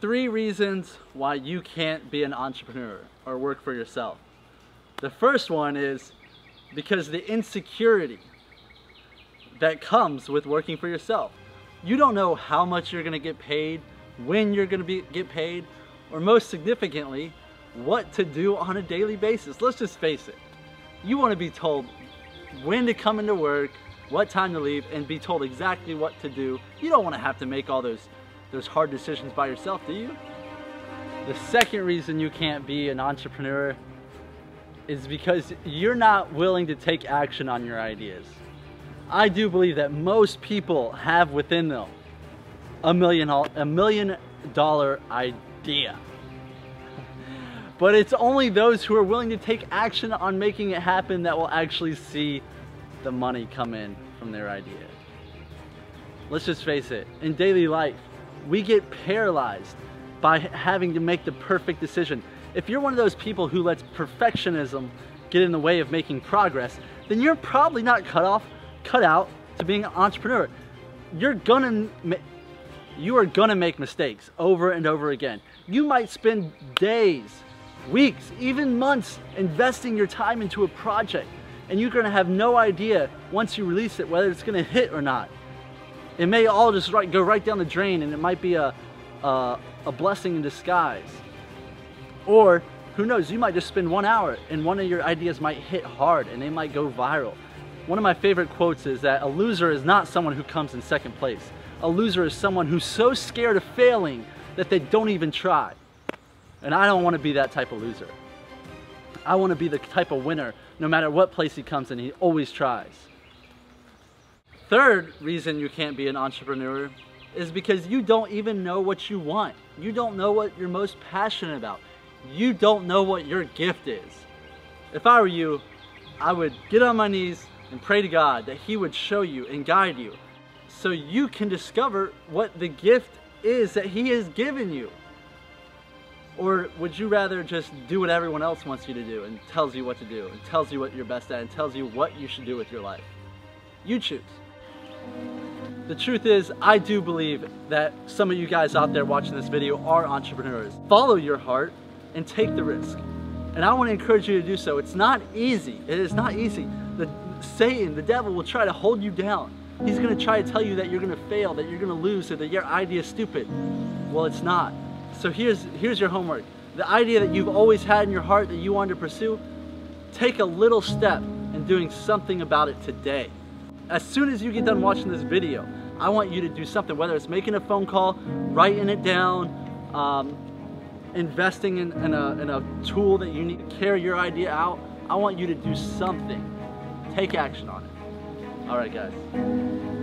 three reasons why you can't be an entrepreneur or work for yourself. The first one is because the insecurity that comes with working for yourself. You don't know how much you're gonna get paid, when you're gonna be, get paid, or most significantly, what to do on a daily basis. Let's just face it. You wanna be told when to come into work, what time to leave, and be told exactly what to do. You don't wanna have to make all those, those hard decisions by yourself, do you? The second reason you can't be an entrepreneur is because you're not willing to take action on your ideas. I do believe that most people have within them a million, a million dollar idea. But it's only those who are willing to take action on making it happen that will actually see the money come in from their idea. Let's just face it, in daily life, we get paralyzed by having to make the perfect decision. If you're one of those people who lets perfectionism get in the way of making progress, then you're probably not cut off, cut out to being an entrepreneur. You're gonna, you are gonna make mistakes over and over again. You might spend days, weeks, even months investing your time into a project and you're gonna have no idea once you release it whether it's gonna hit or not. It may all just right, go right down the drain and it might be a, a, a blessing in disguise. Or who knows, you might just spend one hour and one of your ideas might hit hard and they might go viral. One of my favorite quotes is that a loser is not someone who comes in second place. A loser is someone who's so scared of failing that they don't even try. And I don't want to be that type of loser. I want to be the type of winner no matter what place he comes in, he always tries. Third reason you can't be an entrepreneur is because you don't even know what you want. You don't know what you're most passionate about you don't know what your gift is. If I were you, I would get on my knees and pray to God that He would show you and guide you so you can discover what the gift is that He has given you. Or would you rather just do what everyone else wants you to do and tells you what to do and tells you what you're best at and tells you what you should do with your life? You choose. The truth is, I do believe that some of you guys out there watching this video are entrepreneurs. Follow your heart and take the risk. And I want to encourage you to do so. It's not easy. It is not easy. The Satan, the devil will try to hold you down. He's going to try to tell you that you're going to fail, that you're going to lose, or that your idea is stupid. Well, it's not. So here's, here's your homework. The idea that you've always had in your heart that you want to pursue, take a little step in doing something about it today. As soon as you get done watching this video, I want you to do something, whether it's making a phone call, writing it down, um, investing in, in, a, in a tool that you need to carry your idea out, I want you to do something. Take action on it. All right, guys.